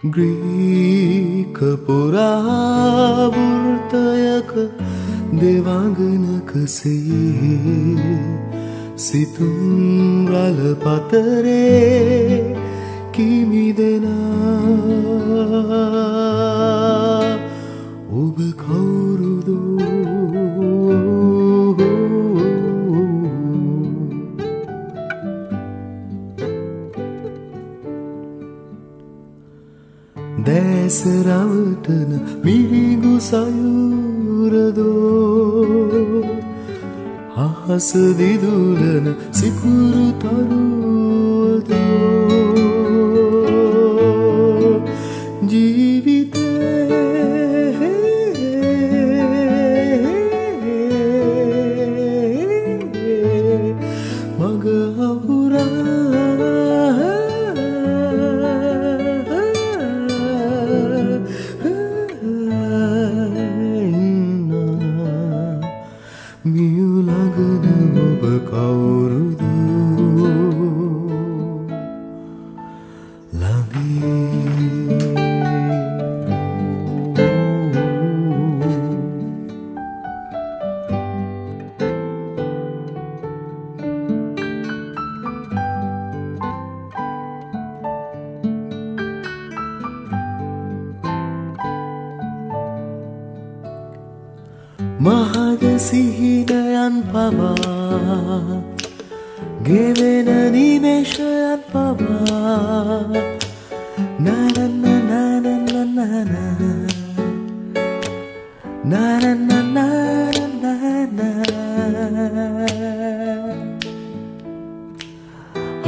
Greek පුරාවෘර්තයක දෙවාගනකසේ සිතුම් රල පතරේ කිමිදෙනා ඔබ කවුරුදෝ දැසරවටන මිරිගු සයුරදෝ. අහස දිදුලන සිකුරු තරුවදෝ. ජීවිතේ go. මහද සිහිනයන් පවා ගෙවෙන නිමේශයන් පවා.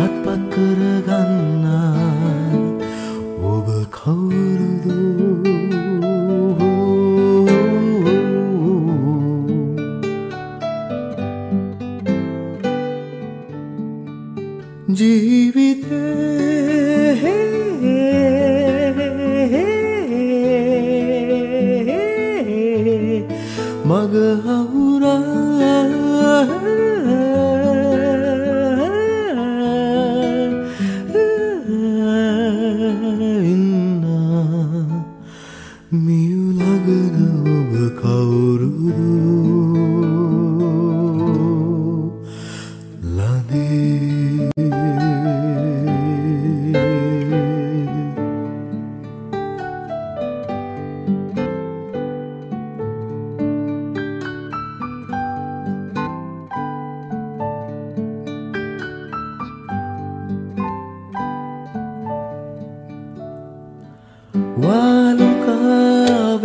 අත්පත් කරගන්න ജീവിതേ മകൗര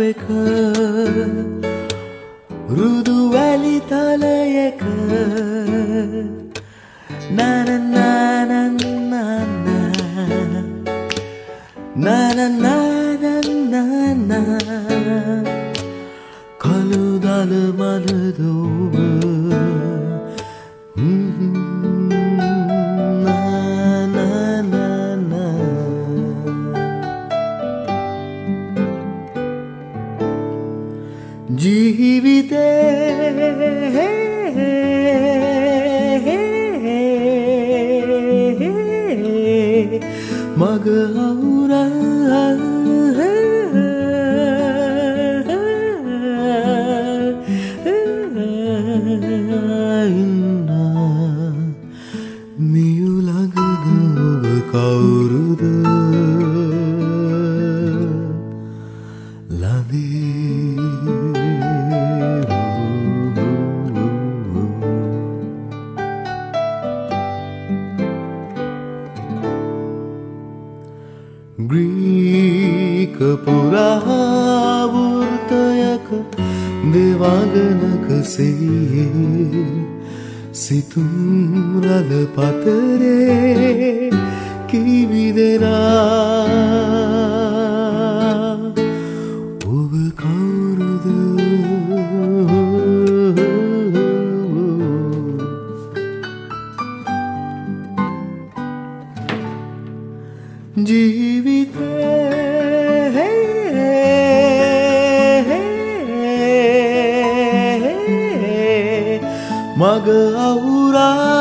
එක රුදු වැලි තලයක. නනනනනන්න නනනනනන කළුදල මලදෝ ග්‍රීක පුරාවෘතයක දෙවාගනක සෙයේ සිතුම් රද පතරේ කිවිදෙනා मग औरा